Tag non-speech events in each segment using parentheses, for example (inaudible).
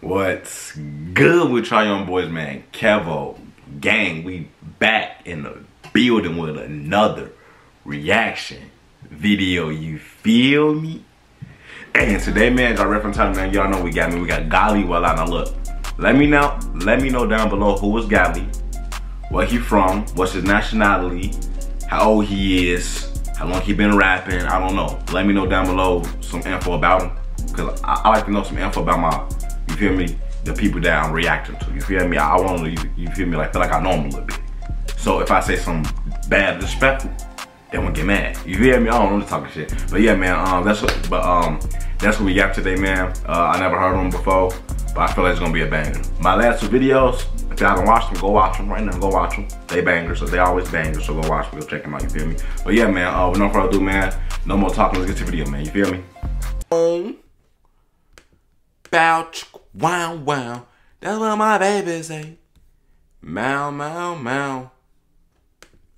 What's good with y'all boys, man? Kevo, gang, we back in the building with another reaction video. You feel me? And today, man, y'all reference time, man. Y'all know we got me. We got Ghali Wella. Now look, let me know. Let me know down below who is Ghali, where he from, what's his nationality, how old he is, how long he been rapping. I don't know. Let me know down below some info about him, cause I, I like to know some info about my feel me? The people that I'm reacting to. You feel me? I, want to, you, feel me? Like, feel like I know them a little bit. So if I say some bad, disrespectful, they won't get mad. You feel me? I don't know to talking shit. But yeah, man, um, that's what, but um, that's what we got today, man. Uh, I never heard them before, but I feel like it's gonna be a banger. My last two videos, if y'all haven't watched them, go watch them right now. Go watch them. They bangers, so they always bangers. So go watch them, go check them out. You feel me? But yeah, man. Uh, with no further ado, man. No more talking. Let's get to the video, man. You feel me? Um, bow, wow, wow. That's what my baby say. Mow, mow, mow.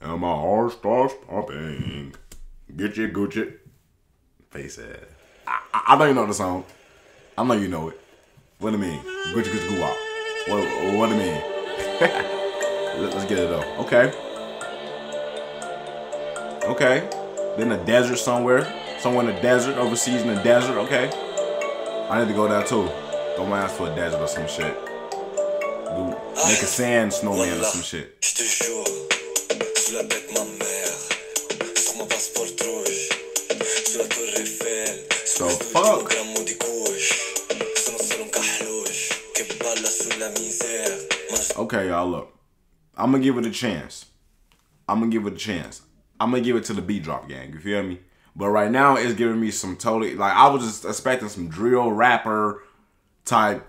And my heart starts pumping. Get your Gucci. Face ass. I, I, know you know the song. I know you know it. What do you mean? Gucci, Gucci, goo. What, what do you mean? (laughs) Let, us get it though. Okay. Okay. Then the desert somewhere. Somewhere in the desert, overseas in the desert. Okay. I need to go there too. Throw my ass for a desert or some shit. Do, make a sand snowman or some shit. So fuck. Okay, y'all look. I'm gonna give it a chance. I'm gonna give it a chance. I'm gonna give it to the beat drop gang. You feel me? But right now, it's giving me some totally like I was just expecting some drill rapper type,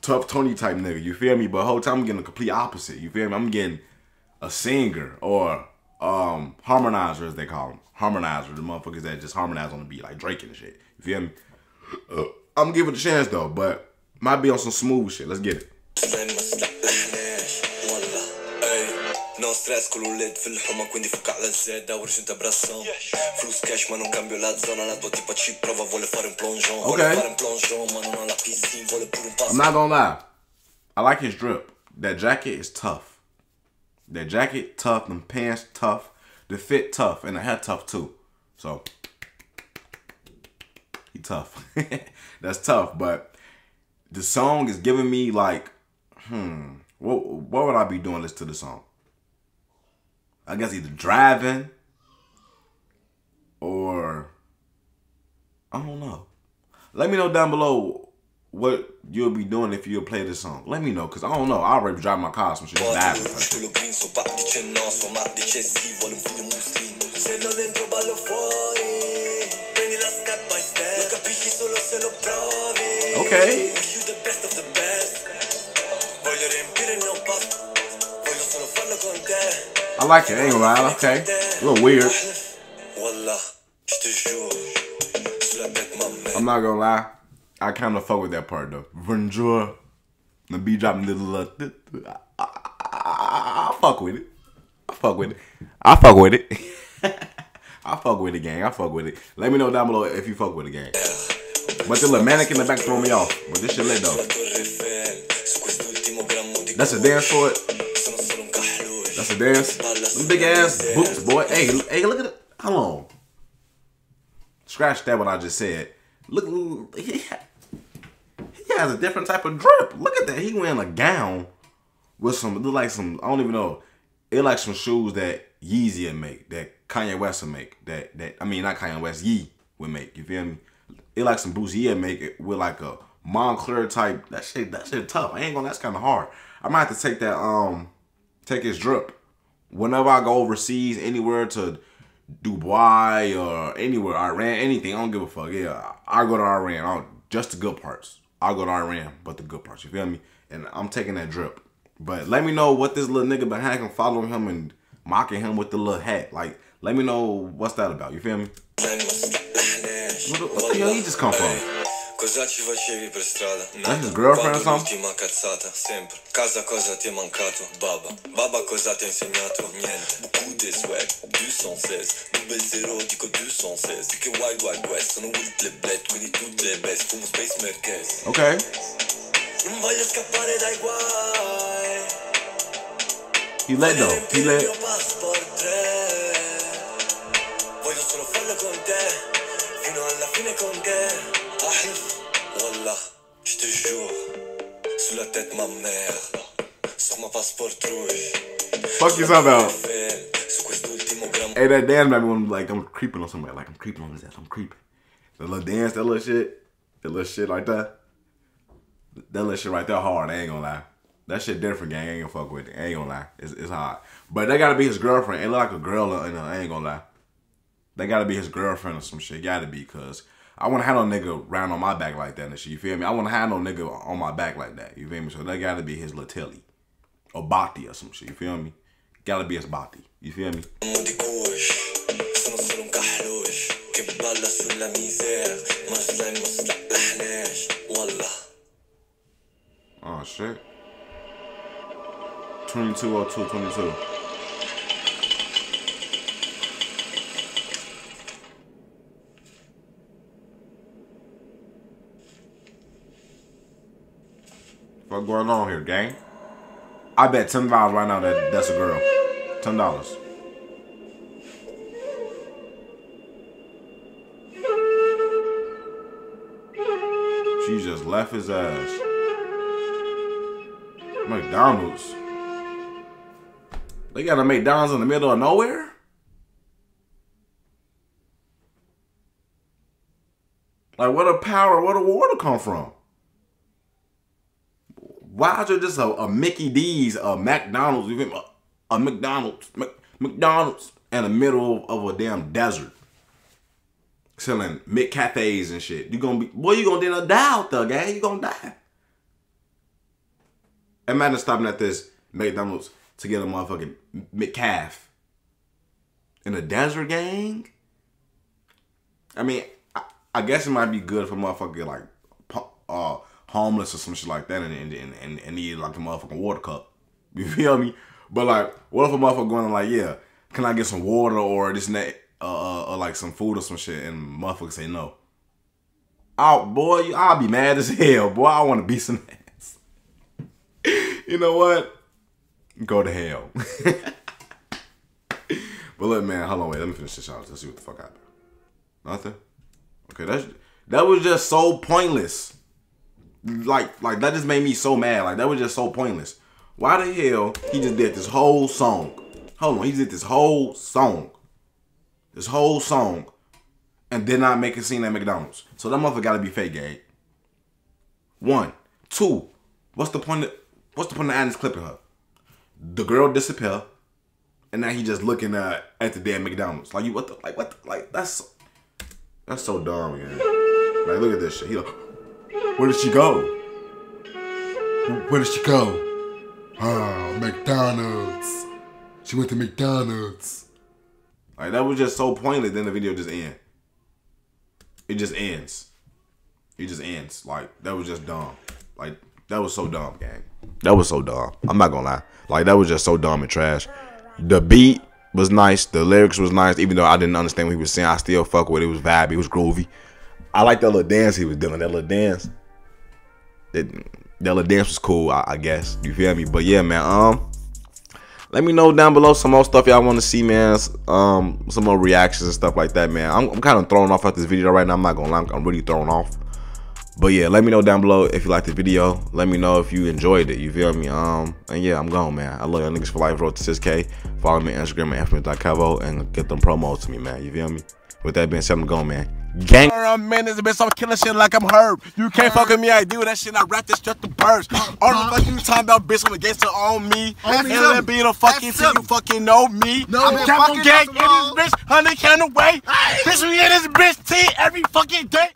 tough Tony type nigga. You feel me? But whole time I'm getting a complete opposite. You feel me? I'm getting a singer or um harmonizer as they call them. Harmonizer, the motherfuckers that just harmonize on the beat like Drake and shit. You feel me? Uh, I'm give it a chance though, but might be on some smooth shit. Let's get it. No stress kullu lid fil-ħuma quindi fuq għala zedda u rġinta brasson Flus cash ma non cambio la zona la tua tipa ci prova vuole fare un plongeon. Vuole fare un plongeon ma non ha la piscina vuole pure un passo I'm not gonna lie. I like his drip. That jacket is tough. That jacket tough, them pants tough The fit tough and the hair tough too. So He tough. (laughs) That's tough but The song is giving me like Hmm what, what would I be doing this to the song? I guess either driving or I don't know. Let me know down below what you'll be doing if you'll play this song. Let me know, cause I don't know. I already drive my car, so she's diving. Okay. I like it, ain't lie. Okay. A little weird. I'm not gonna lie. I kind of fuck with that part though. Bonjour. The beat dropping the little. Uh, I fuck with it. I fuck with it. I fuck with it. (laughs) I fuck with it, gang. I fuck with it. Let me know down below if you fuck with it, gang. But the little mannequin in the back throw me off. But this shit lit though. That's a dance for it. That's a dance. Them big ass boots, boy. Hey, hey, look at it. Hold on. Scratch that what I just said. Look, he, he has a different type of drip. Look at that. He wearing a gown with some, look like some, I don't even know. It like some shoes that Yeezy would make, that Kanye West would make. That, that I mean, not Kanye West, Yee would make. You feel me? It like some boots would make it with like a Moncler type. That shit, that shit tough. I ain't gonna, that's kind of hard. I might have to take that, um, take his drip. Whenever I go overseas, anywhere to Dubai or anywhere, Iran, anything, I don't give a fuck. Yeah, I go to Iran. I'll, just the good parts. I'll go to Iran, but the good parts. You feel me? And I'm taking that drip. But let me know what this little nigga behind him following him and mocking him with the little hat. Like, let me know what's that about. You feel me? What the, what the hell he just come from? Cosa ci facevi per strada? His girlfriend something? L'ultima cazzata, sempre. Casa cosa ti è mancato? Baba. Baba cosa ti ha insegnato? Niente. Beaucoup de swag, 216. Double zero, dico 216. Che Wild Wild West, sono ultre bled, quindi tutte le best. Fumo Space Merkez. Ok. Non voglio scappare dai guai. Though. He let. Voglio solo farlo con te. Fino alla fine con te. Wallah, je te jure. Sous la tête ma mère. Sur ma passeport rouge. Fuck you talking about? Hey, that dance made me like I'm creeping on somebody. Like I'm creeping on his ass. I'm creeping. The little dance, that little shit, that little shit like that. That little shit right there hard. I ain't gonna lie. That shit different, gang. I ain't gonna fuck with it. I ain't gonna lie. It's, it's hard. But they gotta be his girlfriend. It look like a girl. You know, I ain't gonna lie. They gotta be his girlfriend or some shit. Gotta be, cause I wanna have no nigga round on my back like that and shit. You feel me? I wanna have no nigga on my back like that. You feel me? So they gotta be his Latelli or Bati or some shit. You feel me? Gotta be his Bati. You feel me? Oh shit. 2202 22. What going on here, gang? I bet ten dollars right now that that's a girl. Ten dollars. She just left his ass. McDonald's. They got a McDonald's in the middle of nowhere? Like, where the power, where the water come from? Why is there just a, a Mickey D's, a McDonald's, even a, a McDonald's, Mc, McDonald's in the middle of a damn desert? Selling McCafes and shit. You gonna be, boy, you gonna die out there, gang. You gonna die. Imagine stopping at this McDonald's to get a motherfucking McCafe in a desert gang. I mean, I, I, guess it might be good for motherfucker like uh, homeless or some shit like that and and, and, and need like a motherfucking water cup. (laughs) You feel me? But like, what if a motherfucker going like, yeah, can I get some water or this and that, uh, uh, or like some food or some shit, and motherfucker say no. Oh boy, I'll be mad as (laughs) hell, boy. I want to be some ass. (laughs) you know what? Go to hell. but look, man, hold on, wait. Let me finish this out. Let's see what the fuck happened. Nothing. Okay, that's that was just so pointless like like that just made me so mad. Like that was just so pointless. Why the hell he just did this whole song? Hold on, he did this whole song. This whole song. And did not make a scene at McDonald's. So that motherfucker gotta be fake, gay. One. Two. What's the point of what's the point of adding this clipping her? The girl disappear. And now he just looking at at the damn McDonald's. Like you what the like what the, like that's that's so dumb, man. Like look at this shit. He like where did she go? Where did she go? Oh, McDonald's. She went to McDonald's. Like that was just so pointless. Then the video just ends. It just ends. It just ends. Like that was just dumb. Like that was so dumb, gang. That was so dumb. I'm not gonna lie. Like that was just so dumb and trash. The beat was nice. The lyrics was nice. Even though I didn't understand what he was saying, I still fuck with it. It was vibe. It was groovy. I like that little dance he was doing. That little dance that little dance was cool, I, I, guess. You feel me? But yeah, man. Um, let me know down below some more stuff y'all want to see, man. Um, some more reactions and stuff like that, man. I'm, I'm kind of thrown off at this video right now. I'm not gonna lie, I'm really thrown off. But yeah, let me know down below if you liked the video. Let me know if you enjoyed it. You feel me? Um, and yeah, I'm gone, man. I love y'all niggas for life. Road to 6K. Follow me on Instagram at infamous.kevo and get them promos to me, man. You feel me? With that being said, I'm going, man. Gang. Man, this bitch, I'm killing shit like I'm Herb. You can't fuck with me, I do that shit. I rap this straight to burst. All the fuck you talking about, bitch, when the gangster on me. And let be the fucking till you fucking know me. No, I'm Capital Gang in this bitch, honey kind of way. Bitch, we in this bitch T every fucking day.